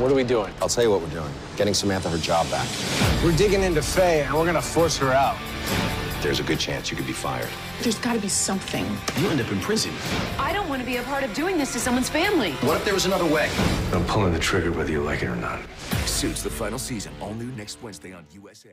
What are we doing? I'll tell you what we're doing. Getting Samantha her job back. We're digging into Faye, and we're gonna force her out. There's a good chance you could be fired. There's got to be something. You end up in prison. I don't want to be a part of doing this to someone's family. What if there was another way? I'm pulling the trigger whether you like it or not. Suits the final season, all new next Wednesday on USA.